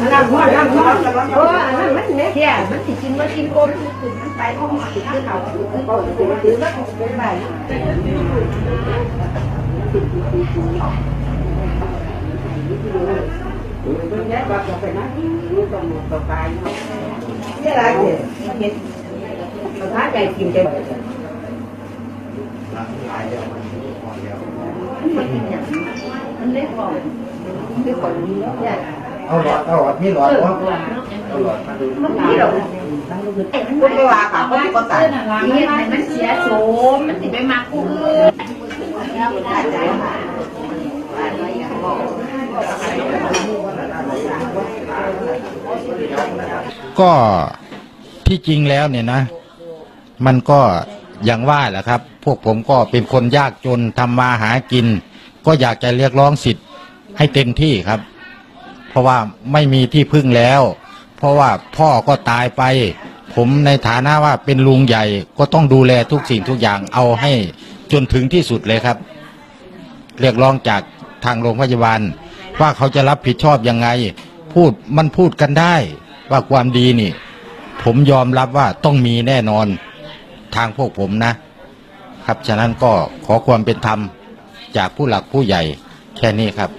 làm ngon làm ngon ơ ăn mất mẹ kìa mất thì chín mất chín côn tay không chỉ cứ nào cũng còn cũng cứ mất cái bài Thế là gì? Còn hát này kìm chơi Anh lấy còn Anh lấy còn Dạ เอาหลอดเอาหลอดมีหลอดวะเอาหลอดมาดูคุณไปว่าค่ะคนที่ก็ตายนี่มันเสียโสมมันสิไปมาคู่อื่นก็ที่จริงแล้วเนี่ยนะ มันก็อย่างว่าแหละครับ พวกผมก็เป็นคนยากจนทำมาหากิน ก็อยากจะเรียกร้องสิทธิ์ให้เต็มที่ครับ เพราะว่าไม่มีที่พึ่งแล้ว เพราะว่าพ่อก็ตายไป ผมในฐานะว่าเป็นลุงใหญ่ก็ต้องดูแลทุกสิ่งทุกอย่างเอาให้จนถึงที่สุดเลยครับ เรียกร้องจากทางโรงพยาบาล ว่าเขาจะรับผิดชอบยังไง พูดมันพูดกันได้ ว่าความดีนี่ ผมยอมรับว่าต้องมีแน่นอนทางพวกผมนะ ครับฉะนั้นก็ขอความเป็นธรรมจากผู้หลักผู้ใหญ่แค่นี้ครับ